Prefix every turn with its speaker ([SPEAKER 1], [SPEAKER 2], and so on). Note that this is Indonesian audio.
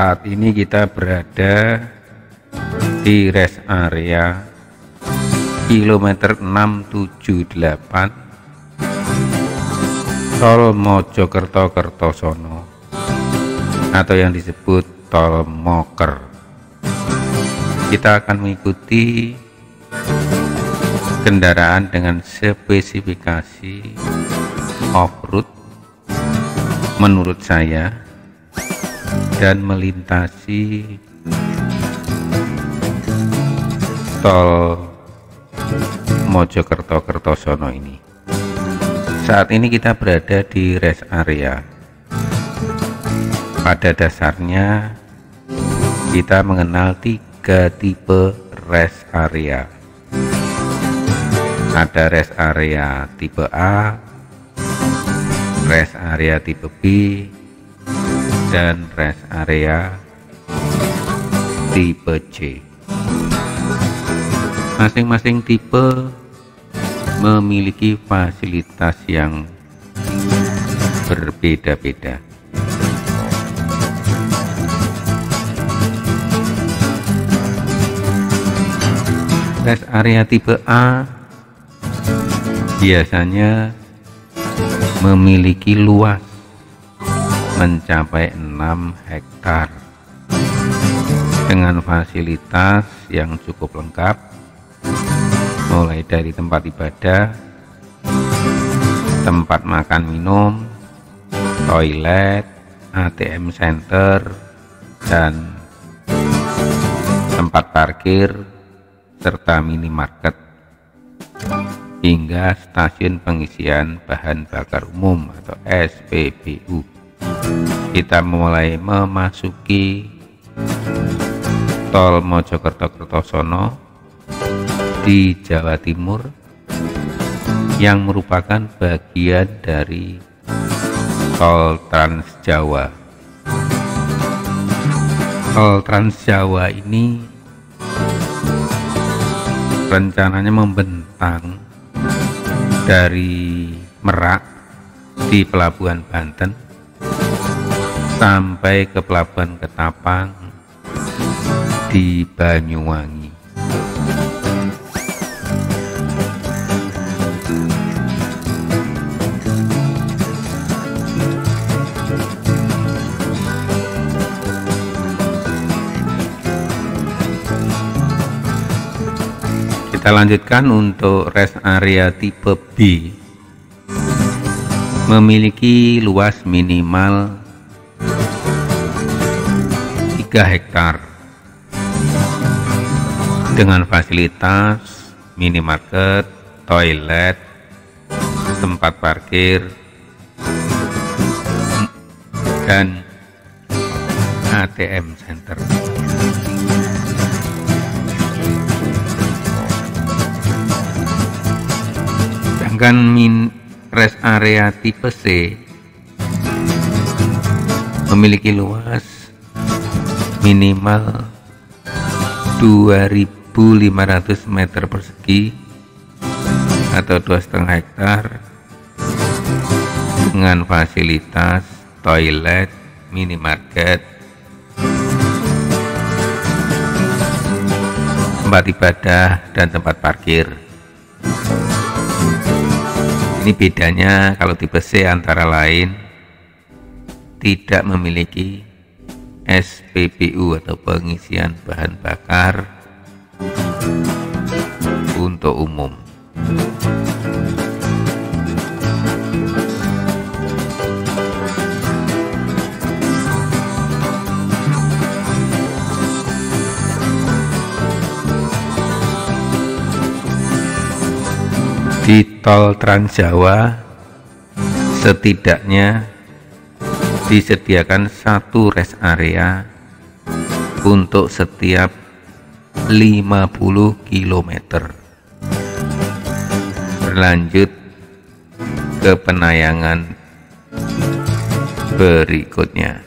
[SPEAKER 1] Saat ini kita berada di rest area kilometer 678 Tol Mojokerto Kertosono atau yang disebut Tol Moker. Kita akan mengikuti kendaraan dengan spesifikasi off-road menurut saya dan melintasi tol Mojokerto Kertosono ini. Saat ini kita berada di rest area. Pada dasarnya kita mengenal tiga tipe rest area. Ada rest area tipe A, rest area tipe B, dan rest area tipe C. Masing-masing tipe memiliki fasilitas yang berbeda-beda. Rest area tipe A biasanya memiliki luas mencapai 6 hektar. Dengan fasilitas yang cukup lengkap mulai dari tempat ibadah tempat makan minum toilet ATM center dan tempat parkir serta minimarket hingga stasiun pengisian bahan bakar umum atau SPBU kita mulai memasuki tol Mojokerto Kertosono di Jawa Timur yang merupakan bagian dari tol Trans Jawa. Tol Trans Jawa ini rencananya membentang dari Merak di Pelabuhan Banten sampai ke Pelabuhan Ketapang di Banyuwangi. Kita lanjutkan untuk rest area tipe B memiliki luas minimal 3 hektar dengan fasilitas minimarket, toilet, tempat parkir, dan ATM center. Sedangkan min rest area tipe C memiliki luas minimal 2500 meter persegi atau dua setengah hektar dengan fasilitas toilet, minimarket, tempat ibadah dan tempat parkir. Ini bedanya kalau tipe C antara lain tidak memiliki SPBU atau pengisian bahan bakar untuk umum. Di tol Trans Jawa setidaknya disediakan satu rest area untuk setiap 50 km berlanjut ke penayangan berikutnya